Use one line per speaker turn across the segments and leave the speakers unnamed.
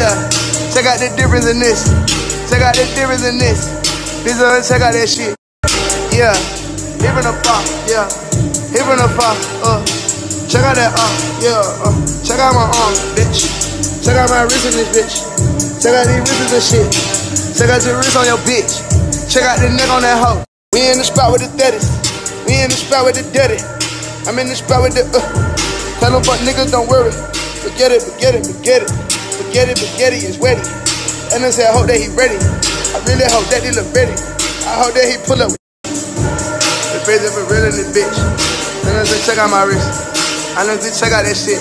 Yeah, check out the difference in this. Check out the difference in this. This one, check out that shit. Yeah, hip in the pop, yeah. Hip in the pop, uh. Check out that arm, yeah, uh. Check out my arm, bitch. Check out my wrist in this bitch. Check out these wrists and shit. Check out your wrist on your bitch. Check out the neck on that hoe. We in the spot with the daddies. We in the spot with the daddy. I'm in the spot with the uh. Tell them fuck niggas don't worry. Forget it, forget it, forget it. Forget it, it's ready. And I said, I hope that he ready. I really hope that he look ready. I hope that he pull up. The face of a real in the bitch. And I said, check out my wrist. I know to check out that shit.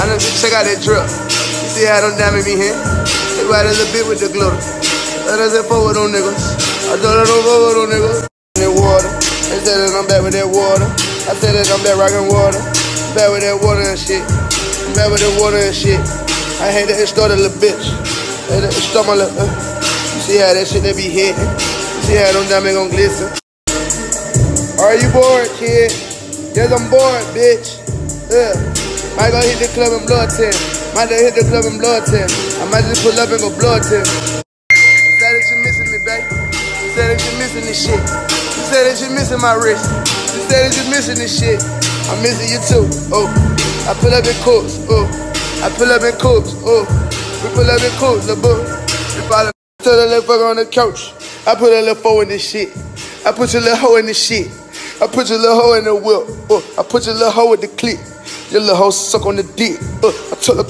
I know to check out that drip. You see how them diamond be here? They ride a bit with the glitter. Let us say forward on niggas. I told her don't forward on niggas. In water. They said that I'm back with that water. I said that I'm back rocking water. Back with that water and shit. Back with that water and shit. I hate it started a little bitch. That it start my little, uh. See how that shit they be hitting? See how them diamonds gon' glisten? Are you bored, kid? Yes, I'm bored, bitch. Yeah. Might go hit the club and blood 10. Might go hit the club and blood 10. I might just pull up and go blood 10. You said that you missing me, babe. You said that you missing this shit. You said that you missing my wrist. You said that you missing this shit. I'm missing you too. Oh, I pull up in courts. Oh, I pull up in courts. Oh, we pull up in courts, the book. We follow to the little fucker on the couch. I put a little four in this shit. I put your little hoe in this shit. I put your little hoe in the whip. Uh, I put your little hoe with the clip. Your little hoe suck on the dick. Uh, I took the